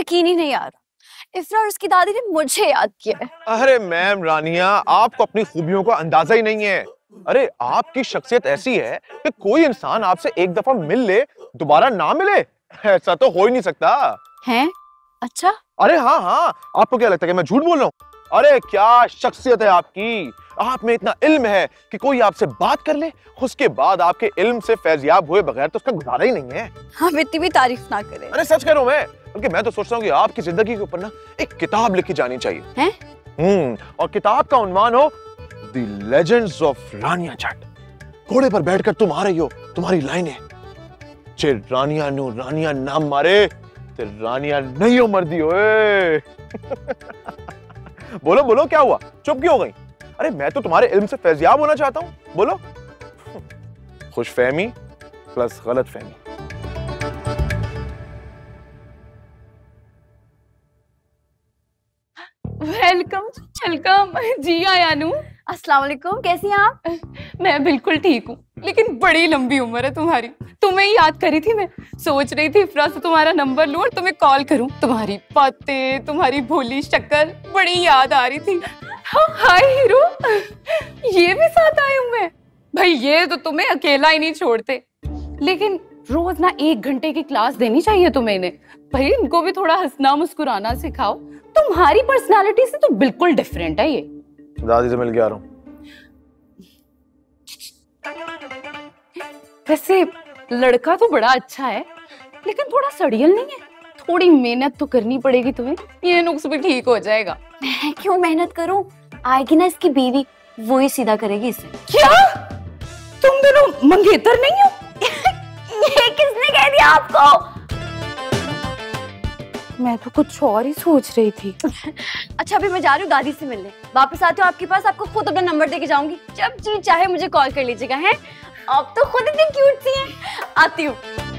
यकीन ही नहीं आ रहा। इफ्रा और उसकी दादी ने मुझे याद किया अरे मैम रानिया आपको अपनी खूबियों का अंदाज़ा ही नहीं है। अरे आपकी शख्सियत ऐसी है कि कोई इंसान आपसे एक दफ़ा मिल ले दोबारा ना मिले। ऐसा तो हो ही नहीं सकता। है? अच्छा? अरे हाँ हाँ आपको क्या लगता है कि मैं झूठ बोल रहा हूँ? अरे क्या शख्सियत है आपकी? आप में इतना इल्म है कि कोई आपसे बात कर ले उसके बाद आपके इल्म से फैजियाब हुए बगैर तो उसका गुजारा ही नहीं है। हम इतनी भी तारीफ़ ना करें। अरे सच कह रहा हूँ मैं बल्कि मैं तो सोचता हूँ कि आपकी ज़िंदगी के ऊपर ना एक किताब लिखी जानी चाहिए। हैं? हम्म और किताब का उन्वान हो द लेजेंड्स ऑफ़ रानिया जट घोड़े पर बैठकर तुम आ रही हो तुम्हारी लाइनें। चे रानिया नु रानिया नाम मारे ते रानिया नहीं हो मर्दी ओए बोलो बोलो क्या हुआ? चुप क्यों हो गई? अरे मैं तो तुम्हारे इल्म से फैजियाब होना चाहता हूँ। बोलो। खुश फहमी प्लस गलत फहमी वेलकम वेलकम जी आयानू अस्सलाम वालेकुम कैसी हैं आप? मैं बिल्कुल ठीक हूँ। लेकिन बड़ी लंबी उम्र है तुम्हारी। तुम्हें ही याद करी थी मैं। सोच रही थी इफ्रा से तुम्हारा नंबर लूँ और तुम्हें कॉल करूँ। तुम्हारी बातें तुम्हारी भोली शक्ल बड़ी याद आ रही थी। हाँ, हाय हीरो। ये भी साथ हुए हैं भाई ये तो तुम्हें अकेला ही नहीं छोड़ते। लेकिन रोज ना एक घंटे की क्लास देनी चाहिए तुम्हें इन्हें। भाई इनको भी थोड़ा हंसना मुस्कुराना सिखाओ। तुम्हारी पर्सनालिटी से तो बिल्कुल डिफरेंट है ये। दादी से मिल के आ रहा हूँ। वैसे लड़का तो बड़ा अच्छा है लेकिन थोड़ा सड़ियल नहीं है। थोड़ी मेहनत तो करनी पड़ेगी तुम्हें ये नुक्स भी ठीक हो जाएगा। मैं क्यों मेहनत करूँ? आएगी ना इसकी बीवी वो ही सीधा करेगी इसे। क्या? तुम दोनों मंगेतर नहीं हो? ये किसने कह दिया आपको? मैं तो कुछ और ही सोच रही थी। अच्छा अभी मैं जा रही हूँ दादी से मिलने। वापस आती हूँ आपके पास आपको खुद अपना नंबर देके जाऊँगी। जब जी चाहे मुझे कॉल कर लीजिएगा हैं? आप तो खुद इतनी क्यूट सी हैं। आती हूँ।